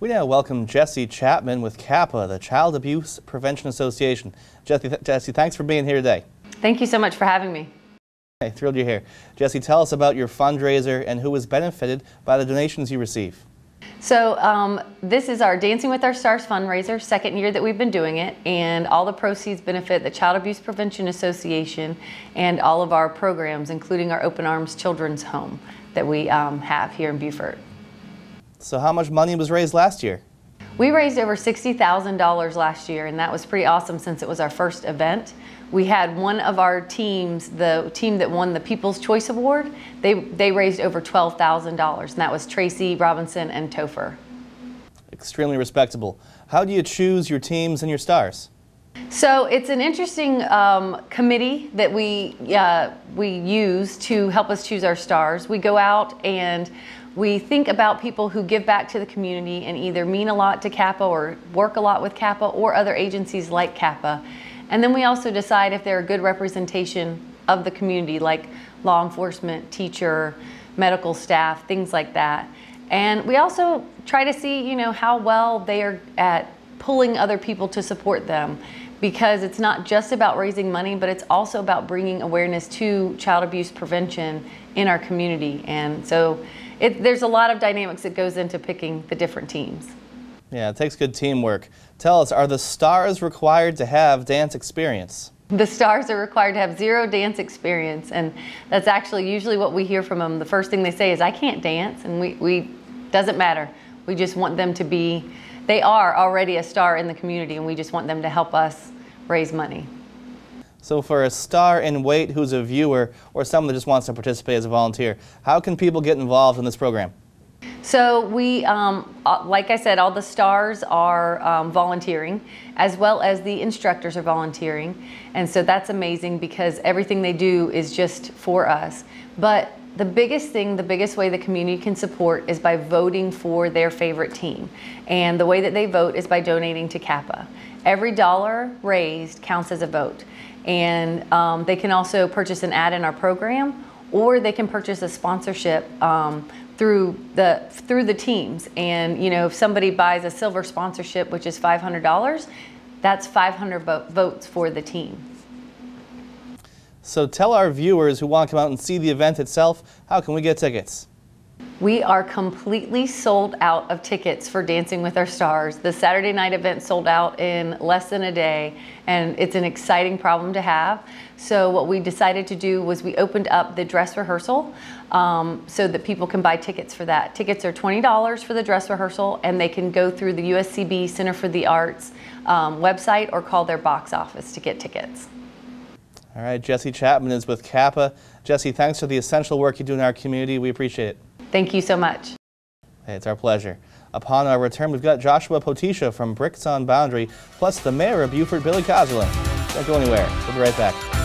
We now welcome Jessie Chapman with CAPA, the Child Abuse Prevention Association. Jessie, th Jessie, thanks for being here today. Thank you so much for having me. Hey, thrilled you're here. Jessie, tell us about your fundraiser and who was benefited by the donations you receive. So um, this is our Dancing with Our Stars fundraiser, second year that we've been doing it, and all the proceeds benefit the Child Abuse Prevention Association and all of our programs, including our Open Arms Children's Home that we um, have here in Beaufort. So how much money was raised last year? We raised over $60,000 last year, and that was pretty awesome since it was our first event. We had one of our teams, the team that won the People's Choice Award, they, they raised over $12,000, and that was Tracy Robinson and Topher. Extremely respectable. How do you choose your teams and your stars? So it's an interesting um, committee that we uh, we use to help us choose our stars. We go out and we think about people who give back to the community and either mean a lot to CAPA or work a lot with CAPA or other agencies like CAPA. And then we also decide if they're a good representation of the community, like law enforcement, teacher, medical staff, things like that. And we also try to see, you know, how well they are at pulling other people to support them because it's not just about raising money, but it's also about bringing awareness to child abuse prevention in our community. And so it, there's a lot of dynamics that goes into picking the different teams. Yeah, it takes good teamwork. Tell us, are the stars required to have dance experience? The stars are required to have zero dance experience, and that's actually usually what we hear from them. The first thing they say is, I can't dance, and we, we doesn't matter. We just want them to be they are already a star in the community and we just want them to help us raise money. So for a star in wait who's a viewer or someone that just wants to participate as a volunteer, how can people get involved in this program? So we, um, uh, like I said, all the stars are um, volunteering as well as the instructors are volunteering. And so that's amazing because everything they do is just for us. But the biggest thing, the biggest way the community can support is by voting for their favorite team. And the way that they vote is by donating to CAPA. Every dollar raised counts as a vote. And um, they can also purchase an ad in our program or they can purchase a sponsorship um, through the through the teams. And you know, if somebody buys a silver sponsorship, which is $500, that's 500 votes for the team. So tell our viewers who want to come out and see the event itself, how can we get tickets? We are completely sold out of tickets for Dancing with Our Stars. The Saturday night event sold out in less than a day, and it's an exciting problem to have. So what we decided to do was we opened up the dress rehearsal um, so that people can buy tickets for that. Tickets are $20 for the dress rehearsal, and they can go through the USCB Center for the Arts um, website or call their box office to get tickets. All right, Jessie Chapman is with CAPA. Jessie, thanks for the essential work you do in our community. We appreciate it. Thank you so much. Hey, it's our pleasure. Upon our return, we've got Joshua Potisha from Bricks on Boundary, plus the mayor of Beaufort, Billy Keyserling. Don't go anywhere. We'll be right back.